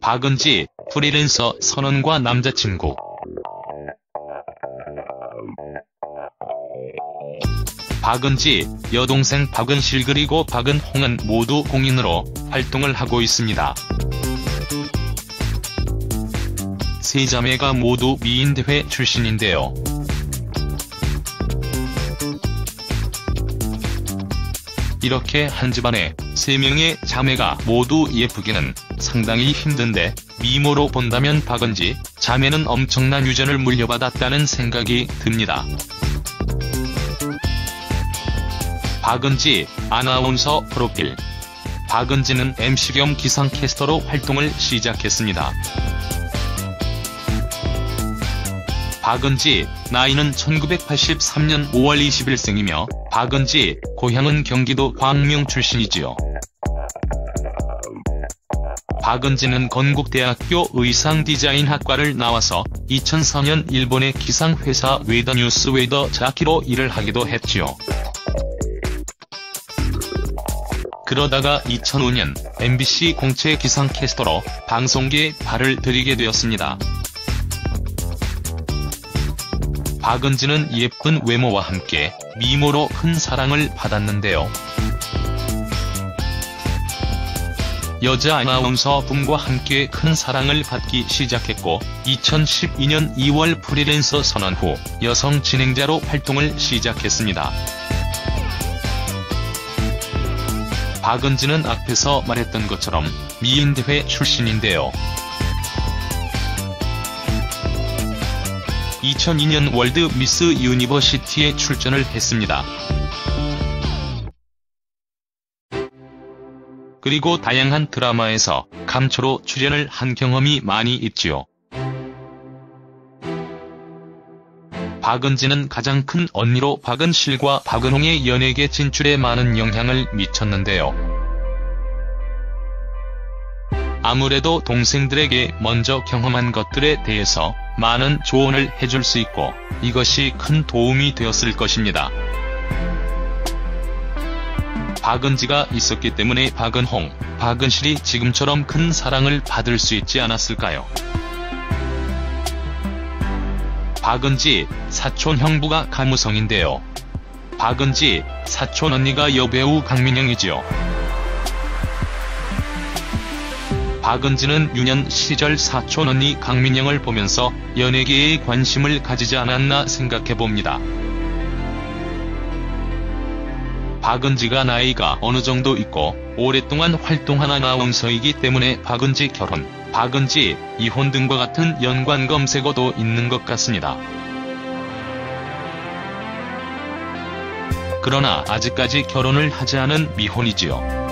박은지, 프리랜서 선언과 남자친구. 박은지, 여동생 박은실 그리고 박은홍은 모두 공인으로 활동을 하고 있습니다. 세 자매가 모두 미인대회 출신인데요. 이렇게 한 집안에 세 명의 자매가 모두 예쁘기는 상당히 힘든데 미모로 본다면 박은지 자매는 엄청난 유전을 물려받았다는 생각이 듭니다. 박은지 아나운서 프로필 박은지는 MC 겸 기상캐스터로 활동을 시작했습니다. 박은지, 나이는 1983년 5월 20일생이며 박은지, 고향은 경기도 광명 출신이지요. 박은지는 건국대학교 의상디자인학과를 나와서 2004년 일본의 기상회사 웨더 뉴스 weather jockey로 일을 하기도 했지요. 그러다가 2005년 MBC 공채 기상캐스터로 방송계에 발을 들이게 되었습니다. 박은지는 예쁜 외모와 함께 미모로 큰 사랑을 받았는데요. 여자 아나운서 분과 함께 큰 사랑을 받기 시작했고 2012년 2월 프리랜서 선언 후 여성 진행자로 활동을 시작했습니다. 박은지는 앞에서 말했던 것처럼 미인대회 출신인데요. 2002년 월드 미스 유니버시티에 출전을 했습니다. 그리고 다양한 드라마에서 감초로 출연을 한 경험이 많이 있지요. 박은지는 가장 큰 언니로 박은실과 박은홍의 연예계 진출에 많은 영향을 미쳤는데요. 아무래도 동생들에게 먼저 경험한 것들에 대해서 많은 조언을 해줄 수 있고 이것이 큰 도움이 되었을 것입니다. 박은지가 있었기 때문에 박은홍, 박은실이 지금처럼 큰 사랑을 받을 수 있지 않았을까요? 박은지, 사촌 형부가 가무성인데요. 박은지, 사촌 언니가 여배우 강민영이지요. 박은지는 유년 시절 사촌 언니 강민영을 보면서 연예계에 관심을 가지지 않았나 생각해봅니다. 박은지가 나이가 어느 정도 있고 오랫동안 활동한 아나운서이기 때문에 박은지 결혼, 박은지 이혼 등과 같은 연관 검색어도 있는 것 같습니다. 그러나 아직까지 결혼을 하지 않은 미혼이지요.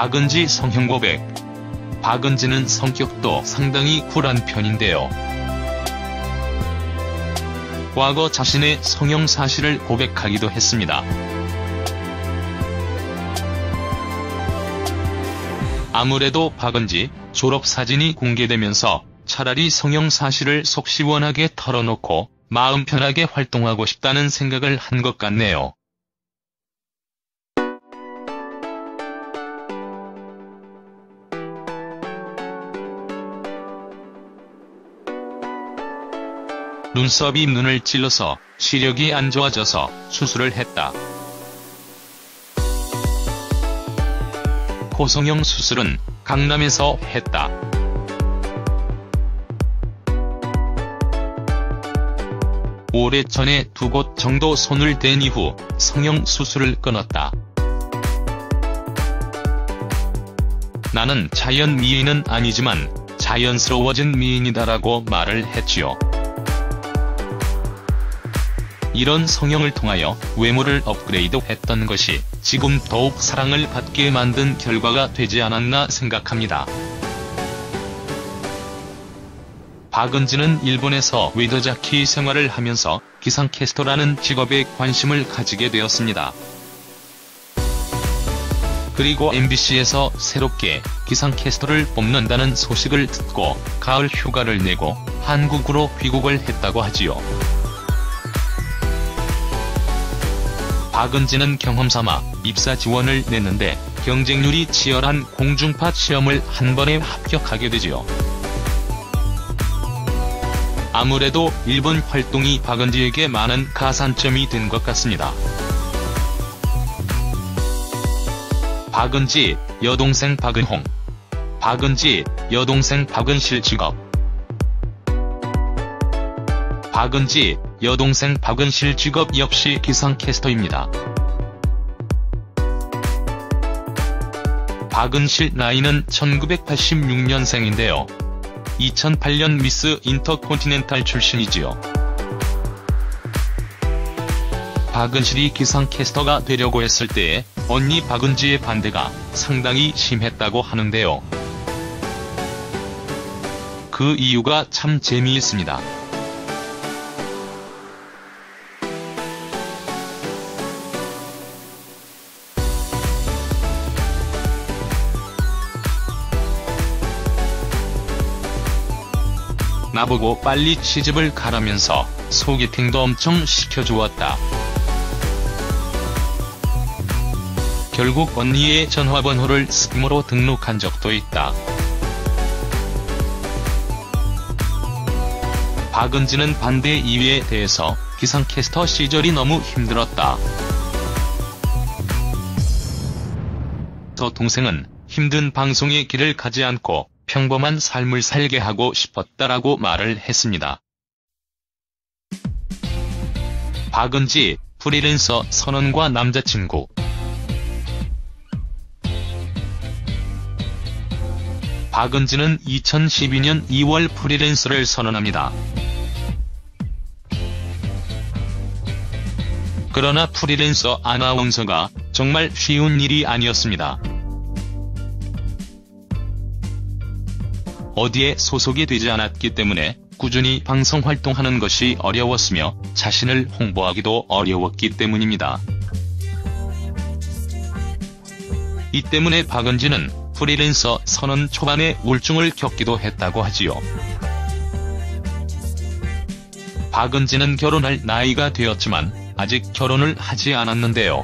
박은지 성형 고백 박은지는 성격도 상당히 쿨한 편인데요. 과거 자신의 성형 사실을 고백하기도 했습니다. 아무래도 박은지 졸업사진이 공개되면서 차라리 성형 사실을 속 시원하게 털어놓고 마음 편하게 활동하고 싶다는 생각을 한 것 같네요. 눈썹이 눈을 찔러서 시력이 안 좋아져서 수술을 했다. 코성형 수술은 강남에서 했다. 오래전에 두 곳 정도 손을 댄 이후 성형 수술을 끊었다. 나는 자연 미인은 아니지만 자연스러워진 미인이다라고 말을 했지요. 이런 성형을 통하여 외모를 업그레이드 했던 것이 지금 더욱 사랑을 받게 만든 결과가 되지 않았나 생각합니다. 박은지는 일본에서 weather jockey 생활을 하면서 기상캐스터라는 직업에 관심을 가지게 되었습니다. 그리고 MBC에서 새롭게 기상캐스터를 뽑는다는 소식을 듣고 가을 휴가를 내고 한국으로 귀국을 했다고 하지요. 박은지는 경험삼아 입사 지원을 냈는데 경쟁률이 치열한 공중파 시험을 한 번에 합격하게 되지요. 아무래도 일본 활동이 박은지에게 많은 가산점이 된 것 같습니다. 박은지, 여동생 박은홍. 박은지, 여동생 박은실 직업. 박은지, 여동생 박은실 직업 역시 기상캐스터입니다. 박은실 나이는 1986년생인데요. 2008년 미스 인터콘티넨탈 출신이지요. 박은실이 기상캐스터가 되려고 했을 때에 언니 박은지의 반대가 상당히 심했다고 하는데요. 그 이유가 참 재미있습니다. 나보고 빨리 시집을 가라면서 소개팅도 엄청 시켜주었다. 결국 언니의 전화번호를 스팀으로 등록한 적도 있다. 박은지는 반대 이유에 대해서 기상캐스터 시절이 너무 힘들었다. 저 동생은 힘든 방송의 길을 가지 않고 평범한 삶을 살게 하고 싶었다라고 말을 했습니다. 박은지, 프리랜서 선언과 남자친구 박은지는 2012년 2월 프리랜서를 선언합니다. 그러나 프리랜서 아나운서가 정말 쉬운 일이 아니었습니다. 어디에 소속이 되지 않았기 때문에 꾸준히 방송 활동하는 것이 어려웠으며 자신을 홍보하기도 어려웠기 때문입니다. 이 때문에 박은지는 프리랜서 선언 초반에 우울증을 겪기도 했다고 하지요. 박은지는 결혼할 나이가 되었지만 아직 결혼을 하지 않았는데요.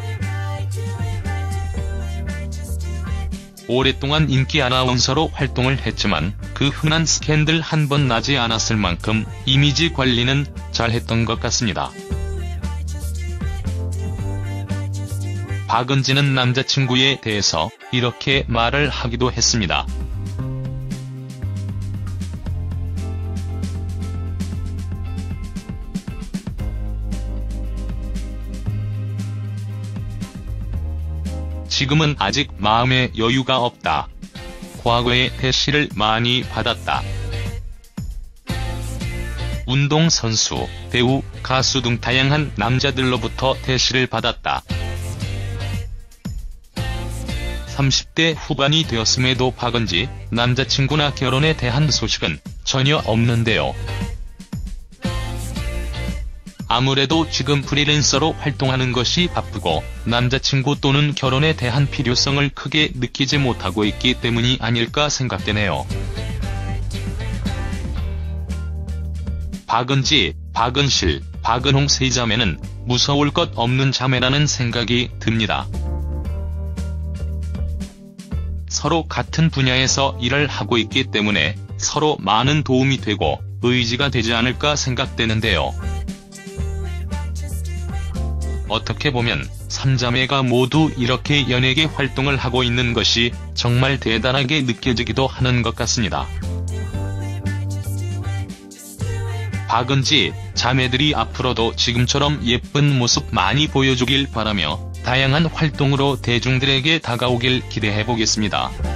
오랫동안 인기 아나운서로 활동을 했지만 그 흔한 스캔들 한 번 나지 않았을 만큼 이미지 관리는 잘했던 것 같습니다. 박은지는 남자친구에 대해서 이렇게 말을 하기도 했습니다. 지금은 아직 마음에 여유가 없다. 과거에 대시를 많이 받았다. 운동선수, 배우, 가수 등 다양한 남자들로부터 대시를 받았다. 30대 후반이 되었음에도 박은지, 남자친구나 결혼에 대한 소식은 전혀 없는데요. 아무래도 지금 프리랜서로 활동하는 것이 바쁘고 남자친구 또는 결혼에 대한 필요성을 크게 느끼지 못하고 있기 때문이 아닐까 생각되네요. 박은지, 박은실, 박은홍 세 자매는 무서울 것 없는 자매라는 생각이 듭니다. 서로 같은 분야에서 일을 하고 있기 때문에 서로 많은 도움이 되고 의지가 되지 않을까 생각되는데요. 어떻게 보면 3자매가 모두 이렇게 연예계 활동을 하고 있는 것이 정말 대단하게 느껴지기도 하는 것 같습니다. 박은지, 자매들이 앞으로도 지금처럼 예쁜 모습 많이 보여주길 바라며 다양한 활동으로 대중들에게 다가오길 기대해보겠습니다.